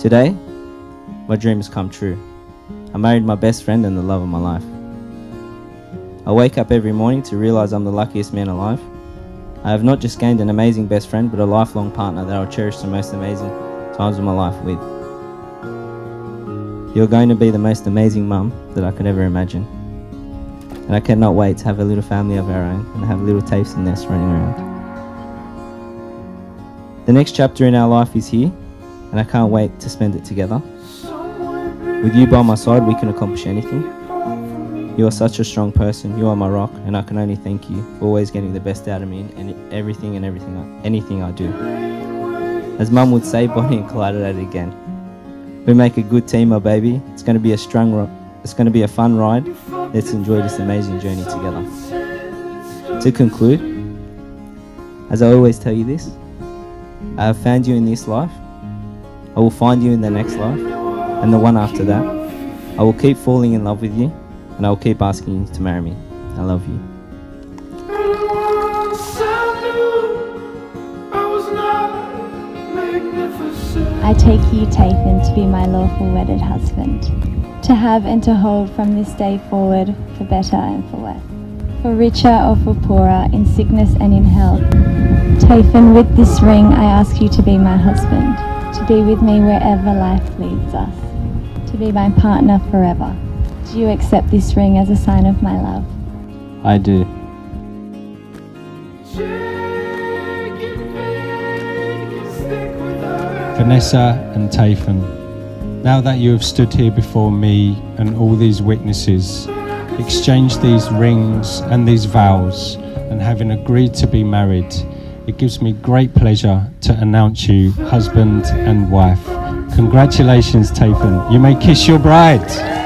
Today, my dream has come true. I married my best friend and the love of my life. I wake up every morning to realize I'm the luckiest man alive. I have not just gained an amazing best friend, but a lifelong partner that I'll cherish the most amazing times of my life with. You're going to be the most amazing mum that I could ever imagine. And I cannot wait to have a little family of our own and have little tapes and nests running around. The next chapter in our life is here, and I can't wait to spend it together. With you by my side, we can accomplish anything. You are such a strong person. You are my rock, and I can only thank you for always getting the best out of me in everything and everything, anything I do. As Mum would say, Bonnie and Clyde at it again. We make a good team, my baby. It's going to be a strong, it's going to be a fun ride. Let's enjoy this amazing journey together. To conclude, as I always tell you this, I have found you in this life. I will find you in the next life and the one after that. I will keep falling in love with you and I will keep asking you to marry me. I love you. I take you, Tayfun, to be my lawful wedded husband, to have and to hold from this day forward for better and for worse, for richer or for poorer, in sickness and in health. Tayfun, with this ring I ask you to be my husband, to be with me wherever life leads us, to be my partner forever. Do you accept this ring as a sign of my love? I do. Vanessa and Tayfun, now that you have stood here before me and all these witnesses, exchanged these rings and these vows, and having agreed to be married, it gives me great pleasure to announce you husband and wife. Congratulations, Tayfun. You may kiss your bride.